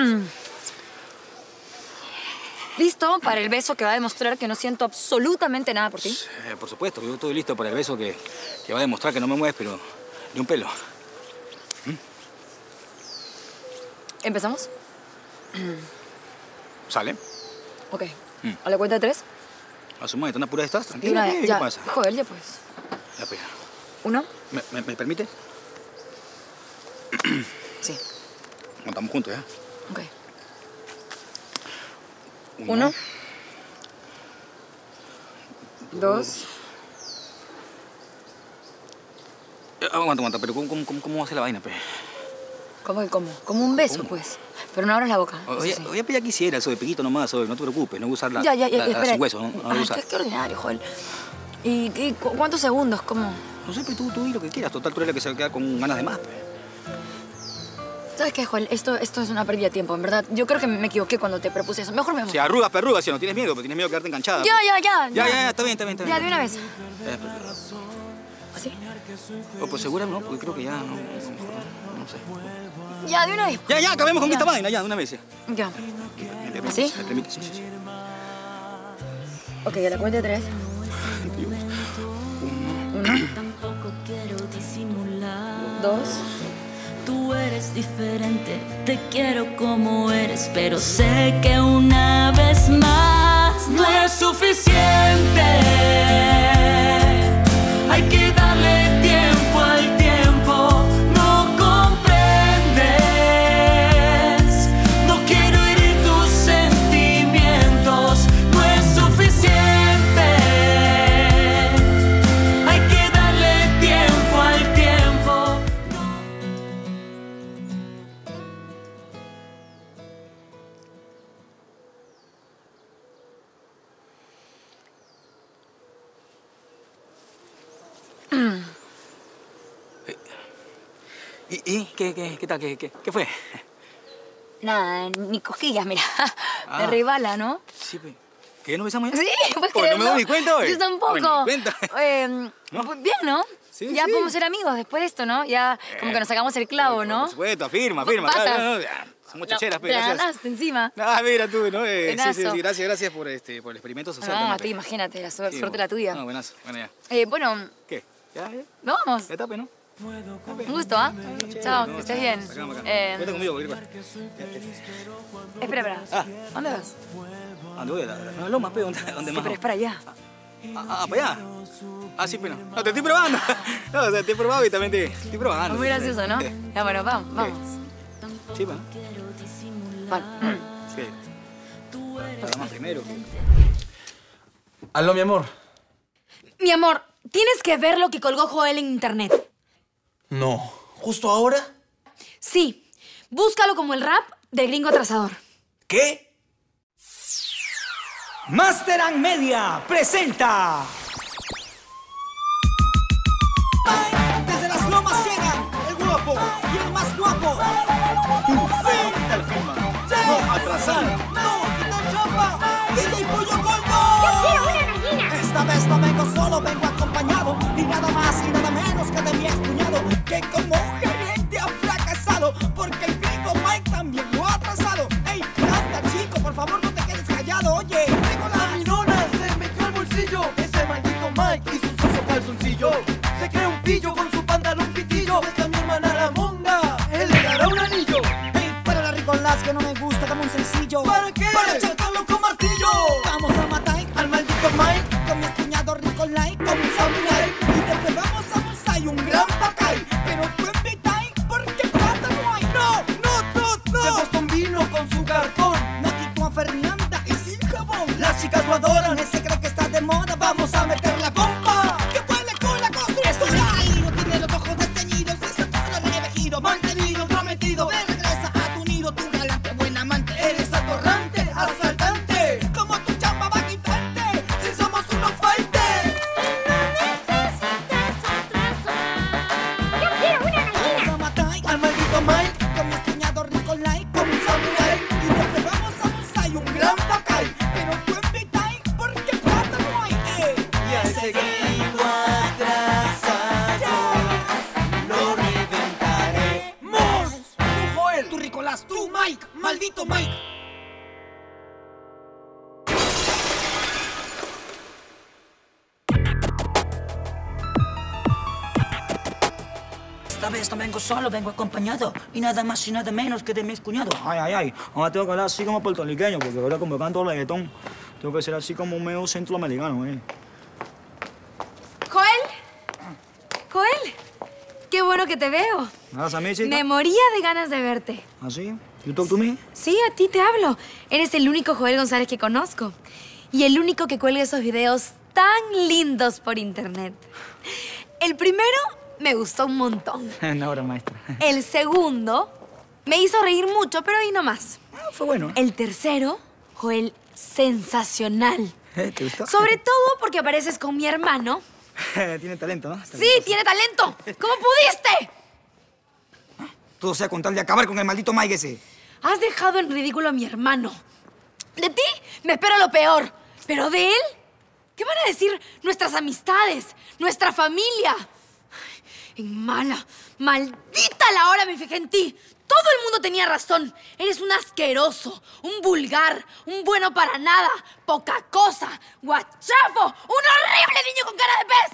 ¿Listo para el beso que va a demostrar que no siento absolutamente nada por ti? Eh, por supuesto, yo estoy listo para el beso que, que va a demostrar que no me mueves, pero ni un pelo. ¿Empezamos? ¿Sale? Ok. Mm. ¿A la cuenta de tres? Asumá, ¿tan apurada estás? Tranquila, una ¿qué, ya. pasa? Joder, ya pues. Ya, pues. ¿Uno? ¿Me, me, me permite? Sí. Montamos juntos, ¿ya? Ok. Uno. Dos. Eh, aguanta, aguanta, pero ¿cómo, cómo, cómo, hace la vaina, pe? ¿Cómo que cómo? Como un beso, ¿Cómo? pues. Pero no abras la boca. Oye, sí. oye, ya quisiera eso de pequito nomás, oye, no te preocupes, no voy a usar la, Ya, ya, ya, la- la hueso, no, no Ay, usar. qué, qué ordinario, Joel. ¿Y cu- cuántos segundos? ¿Cómo? No sé, pe, tú, tú di lo que quieras, total, tú eres la que se queda con ganas de más, pe. ¿Sabes qué, Joel? Esto, esto es una pérdida de tiempo, en verdad. Yo creo que me equivoqué cuando te propuse eso. Mejor me voy. Si arrugas, pe, arrugas, si no tienes miedo, pero tienes miedo de quedarte enganchada. Ya, pe. ya, ya. Ya, ya, ya, está bien, está bien, está bien. Ya, de una vez. Eh, pero- ¿Así? oh, pues segura no, porque creo que ya, no, sé. Ya, de una vez. Ya, ya, acabemos con Ya. esta vaina, ya, de una vez, ya. ¿Así? Sí, sí, sí. Ok, a la cuenta de tres. Tampoco quiero disimular. Dos. Tú eres diferente, te quiero como eres, pero sé que una vez más no es suficiente. Qué, qué, qué tal? ¿Qué, qué, qué fue? Nada, ni cosquillas, mira. Ah. Me rebala, ¿no? Sí, pe. ¿Que ya no besamos ya? Sí, pues Oye, no me doy ni cuenta, oye. Yo tampoco. Cuenta. Eh, ¿No? pues Bien, ¿no? Sí, ya sí. podemos ser amigos después de esto, ¿no? Ya como que nos sacamos el clavo, ¿no? Por supuesto, afirma, afirma. Claro, no, no, son muchacheras, No, pe, te gracias. ganaste encima. Ah, mira tú, ¿no? Eh, sí, sí, sí, gracias, gracias por, este, por el experimento social. No, a ti, imagínate, la suerte, Sí, suerte la tuya. No, buenazo, bueno, ya. Eh, bueno, ¿Qué? ¿Ya? ¿Ya? nos vamos. ¿Ya está, pe, no? Un gusto, ¿ah? Chao, No, que estés bien. Eh, Vete conmigo, cualquier cosa. espera, espera. Ah. ¿Dónde vas? ¿A dónde voy? ¿A la- loma, pe? ¿Dónde, dónde Sí, más? pero es para allá. Ah, ah, para allá. Ah, sí, pero no. No, te estoy probando. No, o sea, te he probado y también te estoy probando. Muy gracioso, ¿no? Sí, Ya, bueno, vamos, vamos. Sí, bueno. Vale. Sí. Más primero. Aló, mi amor. Mi amor, tienes que ver lo que colgó Joel en internet. No. ¿Justo ahora? Sí, búscalo como el rap del gringo atrasador. ¿Qué? Master and Media presenta. Desde las lomas llegan el guapo y el más guapo. Tú, sí. No atrasar. No, quita chapa. DJ Pollo Colmo. Yo quiero una gallina. Esta vez no vengo solo, vengo acompañado. Y nada más y nada menos que de mi. Que como un gerente ha fracasado. Porque el gringo Mike también solo, vengo acompañado. Y nada más y nada menos que de mis cuñados. Ay, ay, ay. Ahora tengo que hablar así como puertorriqueño, porque ahora como canto reggaetón, tengo que ser así como medio centroamericano, ¿eh? Joel. Joel. Qué bueno que te veo. Nada, a mí, chica. Me moría de ganas de verte. ¿Así? ¿You talk to me? Sí, a ti te hablo. Eres el único Joel González que conozco. Y el único que cuelga esos videos tan lindos por internet. El primero me gustó un montón. Una obra maestra. El segundo me hizo reír mucho, pero ahí nomás. Ah, fue bueno. El tercero, Joel, sensacional. ¿Eh? ¿Te gustó? Sobre todo porque apareces con mi hermano. Tiene talento, ¿no? Sí, tiene talento. ¿Cómo pudiste? Todo sea con tal de acabar con el maldito Mike ese. Has dejado en ridículo a mi hermano. De ti me espero lo peor. Pero de él, ¿qué van a decir nuestras amistades, nuestra familia? En mala, maldita la hora me fijé en ti. Todo el mundo tenía razón. Eres un asqueroso, un vulgar, un bueno para nada, poca cosa, guachafo, un horrible niño con cara de pez.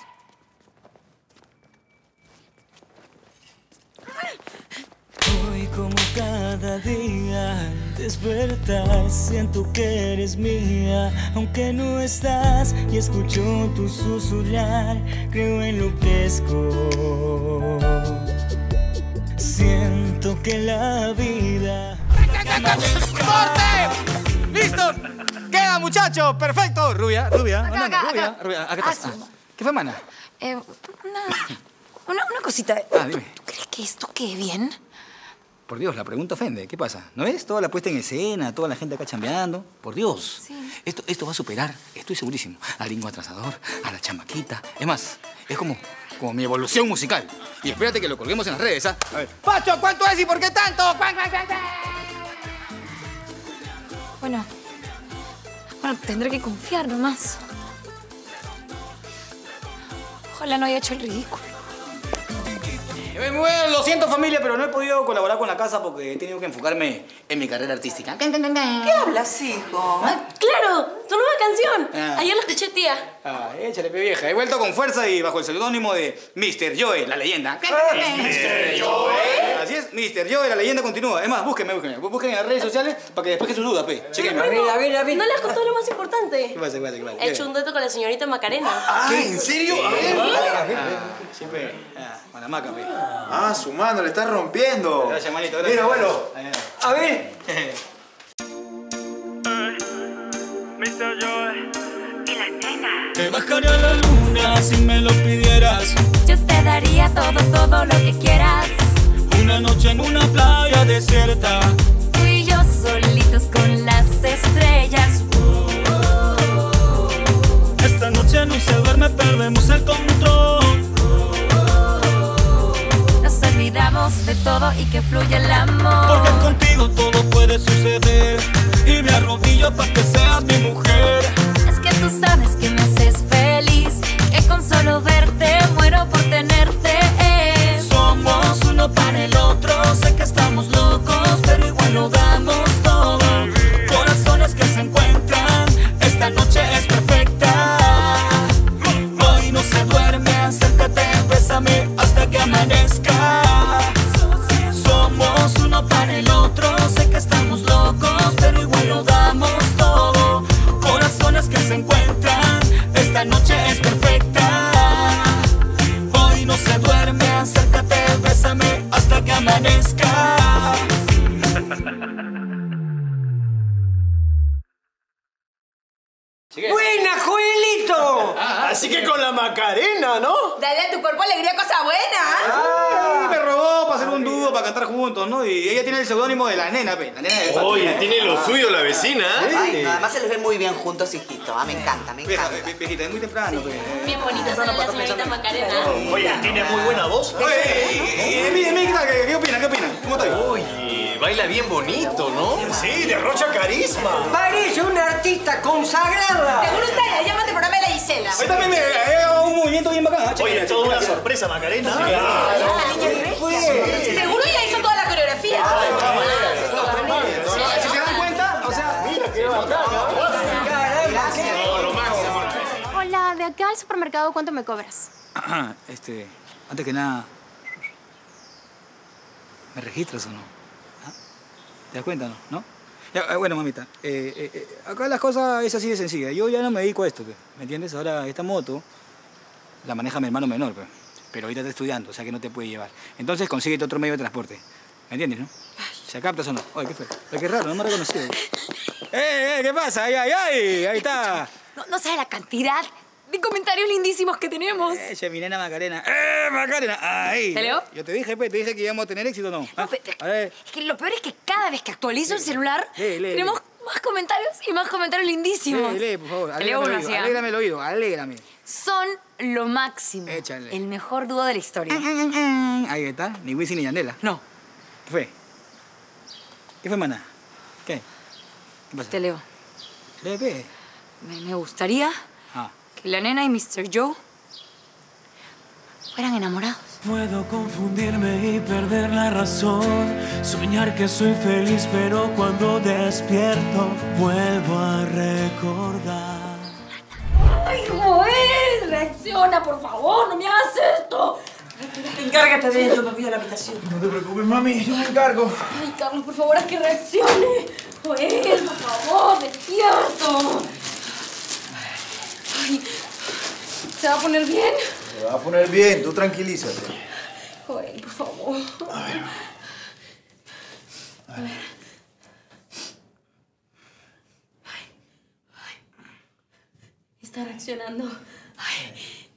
Hoy como cada día al despertar siento que eres mía Aunque no estás y escucho tu susurrar Creo enloquezco Siento que la vida ¡Corte! ¡Listo! ¡Queda, muchacho! ¡Perfecto! Rubia, rubia. Acá, rubia, acá. rubia. Acá Ah, estás. sí. ¿Qué fue, mana? Eh, una, una, una cosita. Ah, dime. ¿Tú crees que esto quede bien? Por Dios, la pregunta ofende. ¿Qué pasa? ¿No ves? Toda la puesta en escena, toda la gente acá chambeando. Por Dios. Sí. Esto, esto va a superar, estoy segurísimo, al Ringo Atrasador, a la chamaquita. Es más, es como, como mi evolución musical. Y espérate que lo colguemos en las redes, ¿ah? A ver. Pacho, ¿cuánto es y por qué tanto? Bueno, bueno, tendré que confiar nomás. Ojalá no haya hecho el ridículo. Eh, Bueno, lo siento familia, pero no he podido colaborar con la casa porque he tenido que enfocarme en mi carrera artística. ¿Qué hablas, hijo? Claro, tu nueva canción. Ah. Ayer la escuché, tía. Ah, échale, pe vieja. He vuelto con fuerza y bajo el seudónimo de Mr. Joe, la leyenda. ¿Mr. Joe? Así es, Mr. Joe, la leyenda continúa. Es más, búsquenme, búsquenme. Búsquenme en las redes sociales para que despejen sus dudas, pe. Chequenme. A ver, a ver, a ver. No le has contado lo más importante. ¿Qué pasa, qué pasa, qué pasa? He hecho un dueto con la señorita Macarena. Ah, ¿en serio? A ver, Sí, pe. Ah, con la maca, pe. Ah, su mano, le está rompiendo. Gracias, manito, gracias. Mira, abuelo. A ver. Te bajaría la luna si me lo pidieras Yo te daría todo, todo lo que quieras. Una noche en una playa desierta. Tú y yo solitos vecina. Ay, además se les ve muy bien juntos, hijito. Ah, me encanta, me encanta. viejita, es muy temprano, pe. Bien bonita sale la señorita Macarena. Oye, tiene muy buena voz. Oye, mire, mire, ¿qué tal? ¿Qué, qué opina? ¿Qué opina? ¿Cómo está? Oye, baila bien bonito, ¿no? Sí, derrocha carisma. Parece una artista consagrada. Seguro está, llámate por la Gisela. Ahí también me eh, un movimiento bien bacán. ¿ah? Oye, Chequenla, toda una sorpresa, Macarena. Seguro ya hizo toda la coreografía. Acá al supermercado, ¿cuánto me cobras? este, antes que nada, ¿me registras o no? ¿Ah? ¿Te das cuenta, no? ¿No? Ya, eh, bueno, mamita, eh, eh, acá las cosas es así de sencilla. Yo ya no me dedico a esto, ¿me entiendes? Ahora esta moto la maneja mi hermano menor, pe, pero ahorita está estudiando, o sea que no te puede llevar. Entonces consíguete otro medio de transporte, ¿me entiendes, no? ¿Se captas o no? Oye, ¿qué fue? Oye, qué raro, no me ha reconocido. ¡Eh, eh! ¿Qué pasa? ¡Ay, ay, ay! Ahí está. No, no sabes la cantidad de comentarios lindísimos que tenemos. Ella, mi nena Macarena. ¡Eh, Macarena! ¡Ahí! ¿Te leo? Yo te dije, pues, te dije que íbamos a tener éxito, ¿no? ¿Ah? A ver. Es que lo peor es que cada vez que actualizo el celular, lee, lee, tenemos más comentarios y más comentarios lindísimos. Lee, lee, por favor. Alégrame el oído, ¿ah? alégrame el oído, alégrame. Son lo máximo. Échale. El mejor dúo de la historia. Ahí está, ni Wisin ni Yandela. No. ¿Qué fue? ¿Qué fue, mana? ¿Qué? ¿Qué pasa? Te leo. Lee, pe. Me, me gustaría Ah. Que la nena y Mr. Joe fueran enamorados. Puedo confundirme y perder la razón, soñar que soy feliz, pero cuando despierto vuelvo a recordar. ¡Ay, Joel! ¡Reacciona, por favor! ¡No me hagas esto! Encárgate de ello, me voy a la habitación. No te preocupes, mami, yo me encargo. Ay, Carlos, por favor, haz que reaccione. Joel, por favor, despierto. Ay, ¿se va a poner bien? Se va a poner bien, tú tranquilízate. Joel, por favor. A ver. A ver. Está reaccionando. Ay.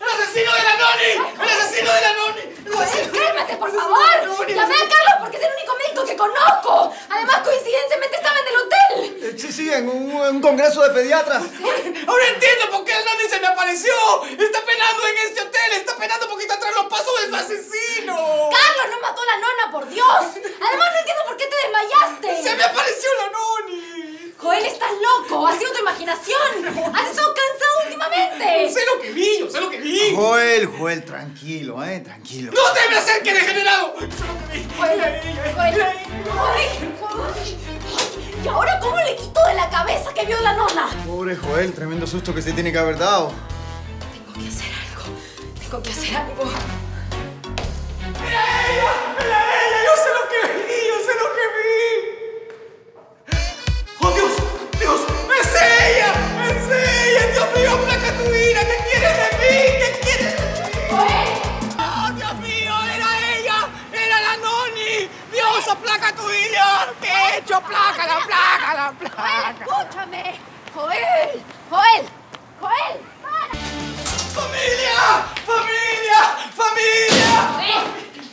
¡El asesino de la Noni! ¡El asesino de la Noni! ¡El asesino! ¡Cálmate, por favor! Llamé a Carlos porque es el único médico que conozco. Además, coincidentemente estaba en el hotel. Eh, Sí, sí, en un, en un congreso de pediatras. Ahora entiendo por qué el Noni se me apareció. Está penando en este hotel. Está penando porque está tras los pasos de su asesino. ¡Carlos no mató a la nona, por Dios! Además, no entiendo por qué te desmayaste. ¡Se me apareció la Noni! Joel, estás loco. Ha sido tu imaginación. Has estado cansado últimamente. Sé lo que vi, yo sé lo que vi. Joel, Joel, tranquilo, eh, tranquilo. ¡No te me acerques, degenerado! Joel, Joel, Joel, Joel. ¿Y ahora cómo le quito de la cabeza que vio la nona? Pobre Joel, tremendo susto que se tiene que haber dado. Tengo que hacer algo. Tengo que hacer algo. ¡Mira ella! ¡Mira ella! ¡Yo sé lo que vi! ¡Yo sé lo que vi! ¡Oh, Dios! ¡Dios! ¡Es ella! ¡Es ella! ¡Dios mío, placa tu ira! ¿Qué quieres de mí? ¿Qué ¡Dios, aplaca tu ira! ¿Qué he hecho? ¡Plácala, plácala, plácala! ¡Escúchame! ¡Joel! ¡Joel! ¡Joel! ¡Familia! ¡Familia! ¡Familia!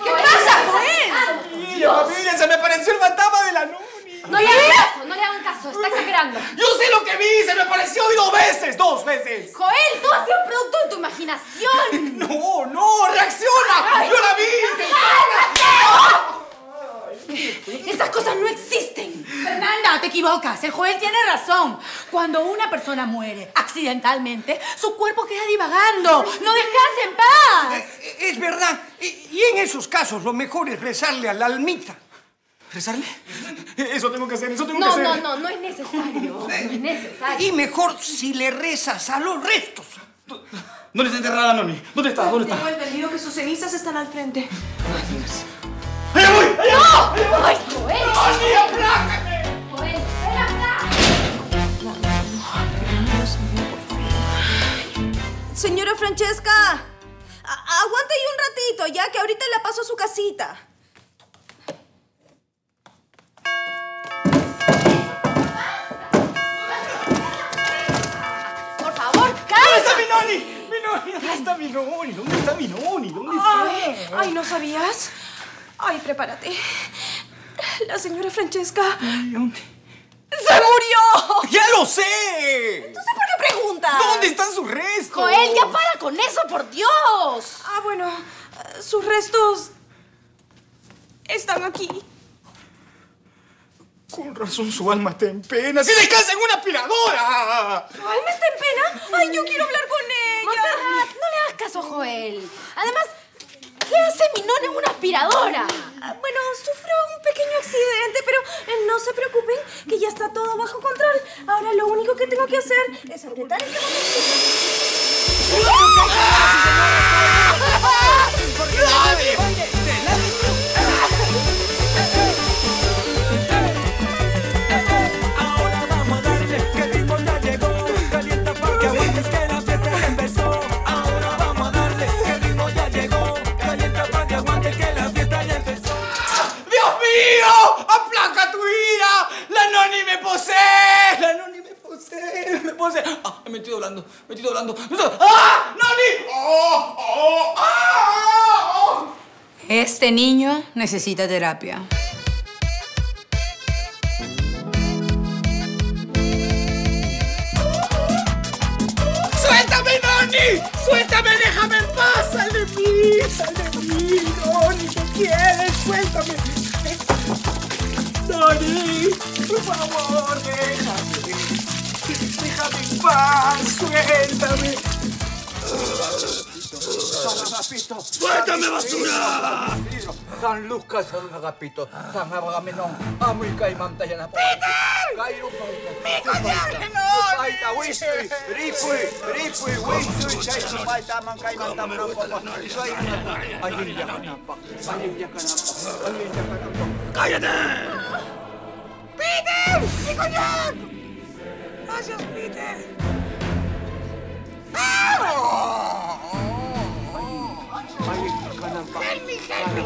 ¿Qué pasa, Joel? ¡Familia! ¡Familia! ¡Se me apareció el fantasma de la Noni! No le hagan caso, no le hagan caso. Está exagerando. ¡Yo sé lo que vi! ¡Se me apareció hoy dos veces! ¡Dos veces! Joel, tú has sido producto de tu imaginación. ¡No, no! ¡Reacciona! ¡Yo la vi! Esas cosas no existen. Fernanda, te equivocas. El Joel tiene razón. Cuando una persona muere accidentalmente, su cuerpo queda divagando. No descansa en paz. Es verdad. Y, y en esos casos lo mejor es rezarle a la almita. ¿Rezarle? Eso tengo que hacer, eso tengo que No, hacer. no, no, no es necesario. No es necesario. Y mejor si le rezas a los restos. ¿Dónde está enterrada Noni? ¿Dónde está? ¿Dónde está? Tengo entendido que sus cenizas están al frente. ¡Allá ¡No! ¡Ay, Joel! ¡Noni, aplácame! Joel, ven acá. Señora Francesca, aguante ahí un ratito, ya que ahorita la paso a su casita. Por favor, ¿Dónde está mi Noni? ¡Mi Noni! ¿Dónde está mi Noni? ¿Dónde está mi Noni? ¿Dónde está? Ay, ay, ¿no sabías? Ay, prepárate. La señora Francesca se murió. ¡Ya lo sé! Entonces, ¿por qué preguntas? ¿Dónde están sus restos? Joel, ya para con eso, por Dios. Ah, bueno, sus restos están aquí. Con razón su alma está en pena. ¡Si descansa en una aspiradora! ¿Su alma está en pena? Ay, yo quiero hablar con ella. No le hagas caso a Joel. Además, ¿qué hace mi nona en una aspiradora? Ah, Bueno, sufrió un pequeño accidente, pero eh, no se preocupen, que ya está todo bajo control. Ahora lo único que tengo que hacer es apretar este doblando, me estoy doblando. ¡Ah! ¡Noni! ¡Oh! ¡Oh! ¡Ah! ¡Oh! Este niño necesita terapia. ¡Suéltame, Noni! ¡Suéltame! ¡Déjame en paz! ¡Sal de mí! ¡Sal de mí! ¡Noni! ¿Qué quieres? ¡Suéltame! ¡Noni! ¡Por favor! ¡Déjame! ¡Déjame en paz! ¡Suéltame! ¡Suéltame, basura! San Lucas San Agapito, San Agamenón, Caimán Tayana. ¡Peter! Paita, ripui, ripui, wisi, chaisu paita, mankai mantam no papa. Soy kanapa. ¡Cállate! ¡Peter! ¡Mi coñac! ¡Gracias, Peter! ¡Help me, help me!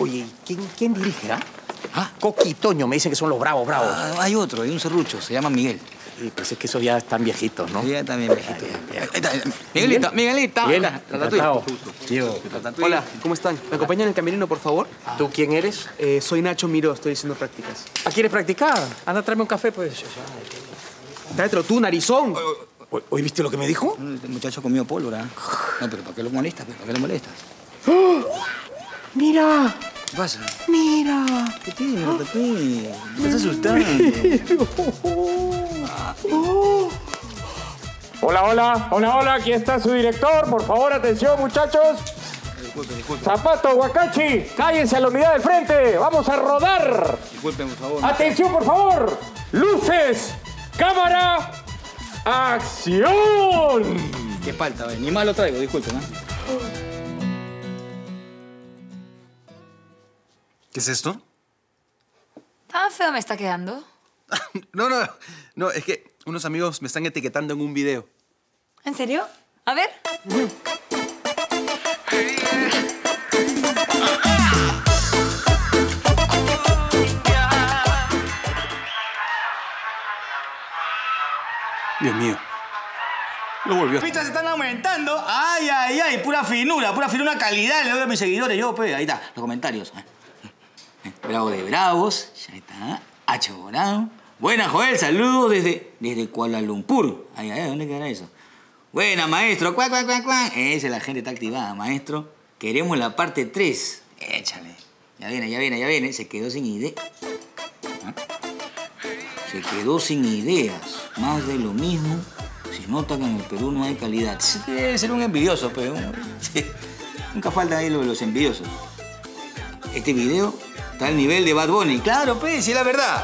Oye, ¿quién, quién dirige, ah? Ah, Coqui y Toño me dicen que son los bravos, bravos. Ah, hay otro, hay un serrucho, se llama Miguel. Sí, pues es que esos ya están viejitos, ¿no? Ya también viejito. Miguelita, Miguelita. Bien, Hola, Ratatouille. encantado. Yo. Hola, ¿cómo están? ¿Me acompañan en el camerino, por favor? ¿Tú quién eres? Eh, soy Nacho Miró, estoy haciendo prácticas. ¿Ah, quieres practicar? Anda, tráeme un café, pues. Tráetelo tú, narizón. ¿Hoy viste lo que me dijo? Este muchacho comió pólvora. No, pero ¿para qué lo molestas? ¿Para qué lo molestas? ¡Mira! ¿Qué pasa? ¡Mira! ¿Qué tiene, Ratatouille? Me estás asustando. Hola, hola, hola, hola, aquí está su director. Por favor, atención, muchachos. Disculpe, disculpe. Zapato, Huacachi, cállense a la unidad del frente. Vamos a rodar. Disculpen, por favor. Atención, por favor. Luces, cámara, acción. ¿Qué falta? ve? Ni más lo traigo, disculpen. ¿ah? ¿Qué es esto? ¿Tan feo me está quedando? No, no, no, es que unos amigos me están etiquetando en un video. ¿En serio? A ver. Dios mío. Lo volvió. Las pistas se están aumentando. Ay, ay, ay. Pura finura, pura finura calidad. Le doy a mis seguidores. Yo, pues, ahí está. Los comentarios. Bravo de bravos. Ya está. Bonao. Buena, Joel. Saludos desde, desde Kuala Lumpur. Ay, ay, ¿dónde quedará eso? Buena, maestro. Cuac, cuac, cuac, cuac. Esa la gente está activada, maestro. Queremos la parte 3. Échale. Ya viene, ya viene, ya viene. Se quedó sin idea. ¿Ah? Se quedó sin ideas. Más de lo mismo. Se nota que en el Perú no hay calidad. Sí, Debe ser un envidioso, pero... sí. Nunca falta ahí lo de los envidiosos. Este video está al nivel de Bad Bunny. Claro, pues, es la verdad.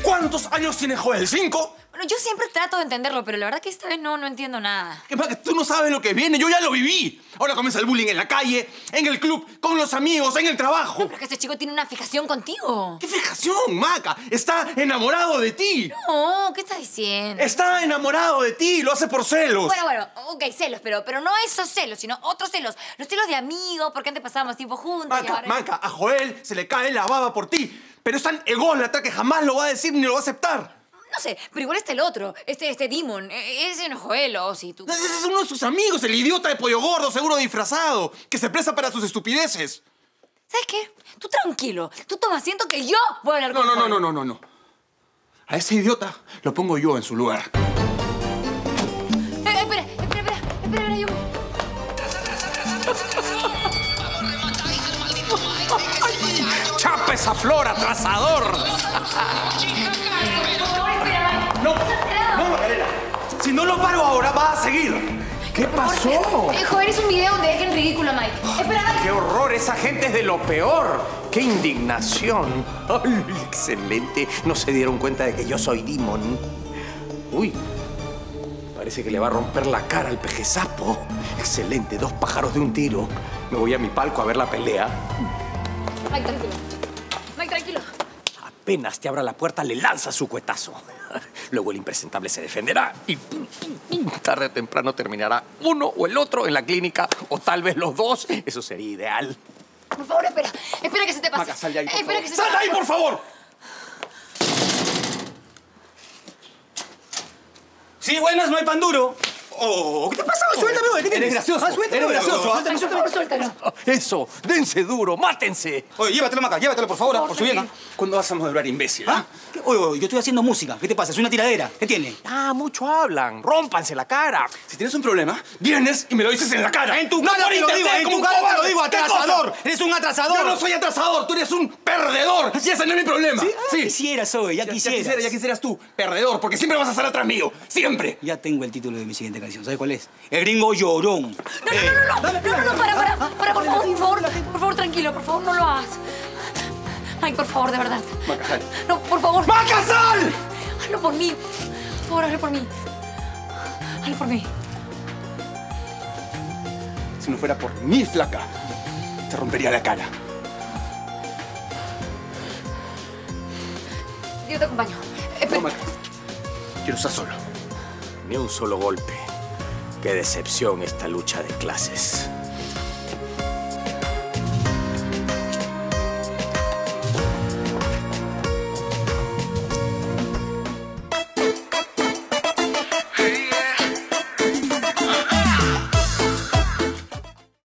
¿Cuántos años tiene Joel? ¿Cinco? Bueno, yo siempre trato de entenderlo, pero la verdad que esta vez no, no entiendo nada. ¿Qué más? Tú no sabes lo que viene, yo ya lo viví. Ahora comienza el bullying en la calle, en el club, con los amigos, en el trabajo. Pero es que este chico tiene una fijación contigo. ¿Qué fijación, Maca? Está enamorado de ti. No, ¿qué estás diciendo? Está enamorado de ti, lo hace por celos. Bueno, bueno, ok, celos, pero, pero no esos celos, sino otros celos. Los celos de amigos, porque antes pasábamos tiempo juntos. y Maca, ahora- Maca, a Joel se le cae la baba por ti. Pero es tan ególatra que jamás lo va a decir ni lo va a aceptar. No sé, pero igual está el otro, este, este Demon. E- Ese no es Joel, o si tú. Ese es uno de sus amigos, el idiota de pollo gordo, seguro disfrazado, que se presta para sus estupideces. ¿Sabes qué? Tú tranquilo. Tú toma asiento que yo voy a hablar No, con no, no, no, no, no, no. A ese idiota lo pongo yo en su lugar. Eh, espera, espera, espera, espera, espera, yo. ¡Chapa esa flor, atrasador! No, no, Macarena. Si no lo paro ahora, va a seguir. ¿Qué pasó? Eh, joder, es un video donde dejen ridículo a Mike. Espera, Mike. ¡Qué horror! Esa gente es de lo peor. ¡Qué indignación! ¡Ay, excelente! No se dieron cuenta de que yo soy Demon. Uy, parece que le va a romper la cara al peje sapo. Excelente, dos pájaros de un tiro. Me voy a mi palco a ver la pelea. Mike, tranquilo. Mike, tranquilo. Apenas te abra la puerta, le lanza su cuetazo. Luego el impresentable se defenderá y pum, pum, pum, tarde o temprano terminará uno o el otro en la clínica, o tal vez los dos. Eso sería ideal. Por favor, espera. Espera que se te pase. Maca, sal de ahí, por espera favor. que se ¡Sal te de ahí, por favor! Sí, buenas, no hay pan duro. Oh, ¿qué te pasa? Suéltame, ¿qué tienes? Eres gracioso, Ah, suéltame, eres gracioso, Suéltame, Por suéltame. favor, suéltalo. Eso, dense duro, mátense. Oye, llévatelo, Maca, llévatelo, por favor, por su bien. ¿ah? ¿Cuándo vas a madurar, imbécil? ¿Ah? ¿Qué? Oye, oye, yo estoy haciendo música. ¿Qué te pasa? Soy una tiradera. ¿Qué tiene? Ah, mucho hablan. Rómpanse la cara. Si tienes un problema, vienes y me lo dices en la cara. En tu No cara por te lo digo, en tu cara te lo digo, atrasador. Eres un atrasador. Yo no soy atrasador, tú eres un perdedor. Y ese no es mi problema. ¿Sí? Ah, quisieras, oye, ya Ya quisieras. quisiera, ya quisieras tú, perdedor, porque siempre vas a estar atrás mío. Siempre. Ya tengo el título de mi siguiente canción. ¿Sabes cuál es? El gringo llorón. No, no, no, no, no, no, no, para, para, para, por favor, por favor, por favor, tranquilo, por favor, no lo hagas. Mike, por favor, de verdad. Macajal. No, por favor. ¡Macasal! Hazlo por mí. Por favor, hazlo por mí. Hazlo por mí. Si no fuera por mi flaca, te rompería la cara. Yo te acompaño. No, Maca. Quiero estar solo. Ni un solo golpe. Qué decepción esta lucha de clases.